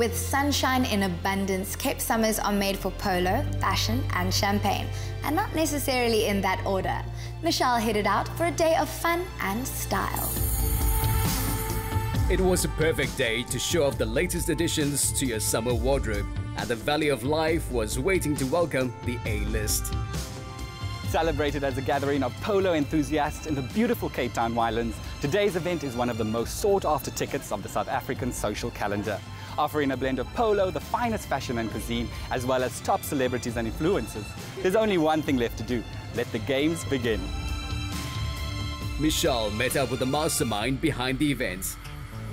With sunshine in abundance, Cape summers are made for polo, fashion, and champagne, and not necessarily in that order. Mishal headed out for a day of fun and style. It was a perfect day to show off the latest additions to your summer wardrobe, and the Valley of Life was waiting to welcome the A-list. Celebrated as a gathering of polo enthusiasts in the beautiful Cape Town Winelands, today's event is one of the most sought-after tickets of the South African social calendar, offering a blend of polo, the finest fashion and cuisine, as well as top celebrities and influencers. There's only one thing left to do. Let the games begin. Mishal met up with the mastermind behind the event.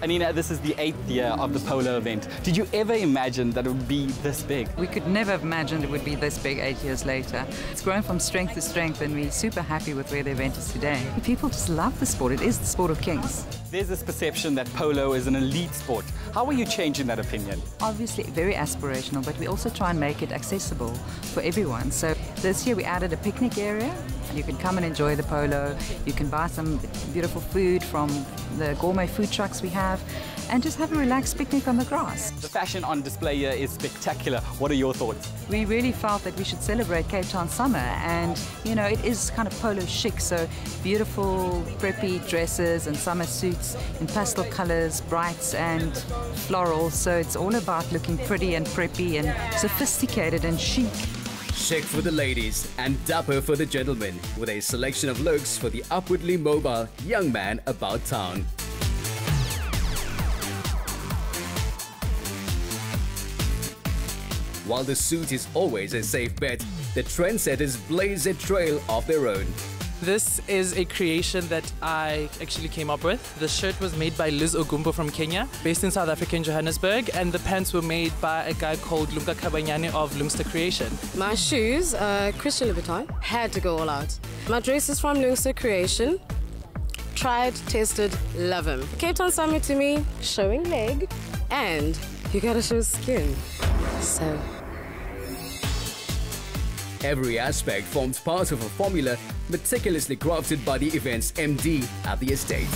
Anina, this is the eighth year of the polo event. Did you ever imagine that it would be this big? We could never have imagined it would be this big eight years later. It's grown from strength to strength, and we're super happy with where the event is today. People just love the sport. It is the sport of kings. There's this perception that polo is an elite sport. How are you changing that opinion? Obviously, very aspirational, but we also try and make it accessible for everyone. So this year we added a picnic area. You can come and enjoy the polo. You can buy some beautiful food from the gourmet food trucks we have and just have a relaxed picnic on the grass. The fashion on display here is spectacular. What are your thoughts? We really felt that we should celebrate Cape Town summer and, you know, it is kind of polo chic, so beautiful preppy dresses and summer suits in pastel colors, brights and florals, so it's all about looking pretty and preppy and sophisticated and chic. Chic for the ladies and dapper for the gentlemen, with a selection of looks for the upwardly mobile young man about town. While the suit is always a safe bet, the trendsetters blaze a trail of their own. This is a creation that I actually came up with. The shirt was made by Liz Ogumbo from Kenya, based in South Africa in Johannesburg, and the pants were made by a guy called Lumka Kabanyane of Lumster Creation. My shoes, uh, Christian Louboutin, had to go all out. My dress is from Lumster Creation. Tried, tested, love him. Cape Town Summer to me, showing leg, and you gotta show skin. So Every aspect forms part of a formula meticulously crafted by the event's MD at the estate.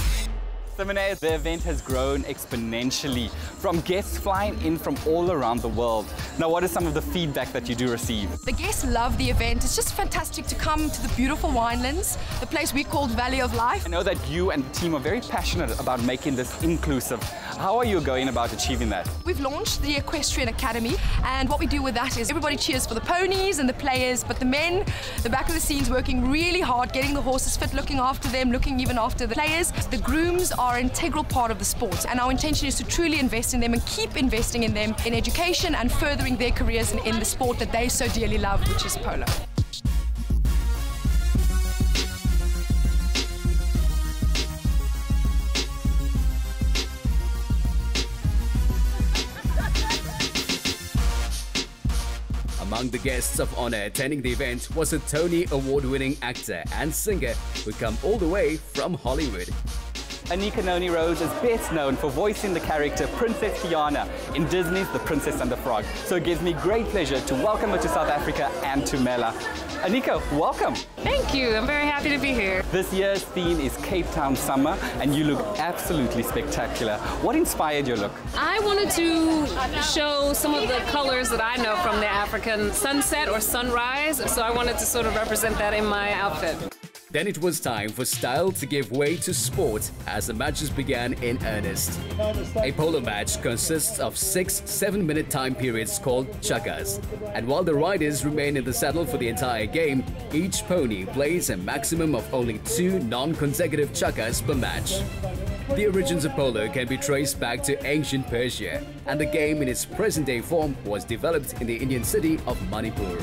Simone, the event has grown exponentially from guests flying in from all around the world. Now, what is some of the feedback that you do receive? The guests love the event. It's just fantastic to come to the beautiful winelands, the place we call Valley of Life. I know that you and the team are very passionate about making this inclusive. How are you going about achieving that? We've launched the Equestrian Academy, and what we do with that is everybody cheers for the ponies and the players, but the men, the back of the scenes, working really hard, getting the horses fit, looking after them, looking even after the players. The grooms are an integral part of the sport, and our intention is to truly invest in them and keep investing in them in education and furthering their careers in, in the sport that they so dearly love, which is polo. Among the guests of honor attending the event was a Tony Award-winning actor and singer who come all the way from Hollywood. Anika Noni Rose is best known for voicing the character Princess Tiana in Disney's The Princess and the Frog. So it gives me great pleasure to welcome her to South Africa and to Mela. Anika, welcome. Thank you. I'm very happy to be here. This year's theme is Cape Town Summer, and you look absolutely spectacular. What inspired your look? I wanted to show some of the colors that I know from the African sunset or sunrise, so I wanted to sort of represent that in my outfit. Then it was time for style to give way to sport as the matches began in earnest. A polo match consists of six seven-minute time periods called chukkas. And while the riders remain in the saddle for the entire game, each pony plays a maximum of only two non-consecutive chukkas per match. The origins of polo can be traced back to ancient Persia, and the game in its present-day form was developed in the Indian city of Manipur.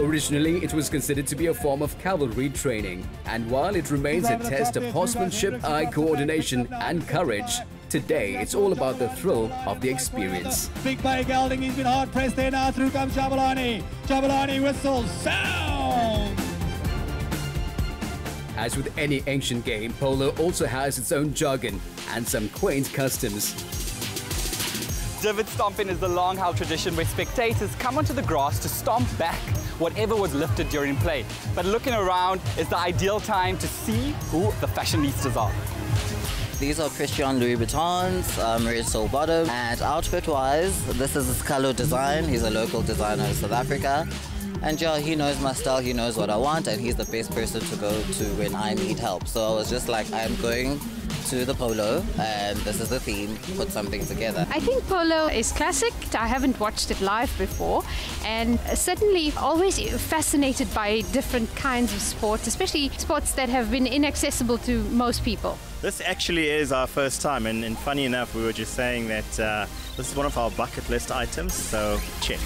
Originally, it was considered to be a form of cavalry training, and while it remains a test of horsemanship, eye coordination, and courage, today it's all about the thrill of the experience. Big by Gelding, he's been hard pressed there now. Through comes Jabulani. Jabulani whistles. Sound! As with any ancient game, polo also has its own jargon and some quaint customs. Divot stomping is the long held tradition where spectators come onto the grass to stomp back whatever was lifted during play. But looking around is the ideal time to see who the fashionistas are. These are Christian Louis Vuittons, um, red sole bottom. And outfit-wise, this is Scalo design. He's a local designer in South Africa. And yeah, he knows my style, he knows what I want, and he's the best person to go to when I need help. So I was just like, I'm going to the polo, and this is the theme, put something together. I think polo is classic. I haven't watched it live before, and certainly always fascinated by different kinds of sports, especially sports that have been inaccessible to most people. This actually is our first time, and, and funny enough, we were just saying that uh, this is one of our bucket list items, so check.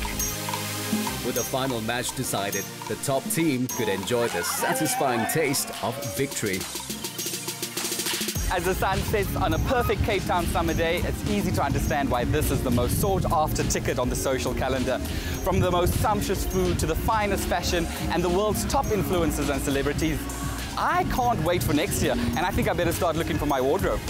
With the final match decided, the top team could enjoy the satisfying taste of victory. As the sun sets on a perfect Cape Town summer day, it's easy to understand why this is the most sought after ticket on the social calendar. From the most sumptuous food to the finest fashion and the world's top influencers and celebrities. I can't wait for next year, and I think I better start looking for my wardrobe.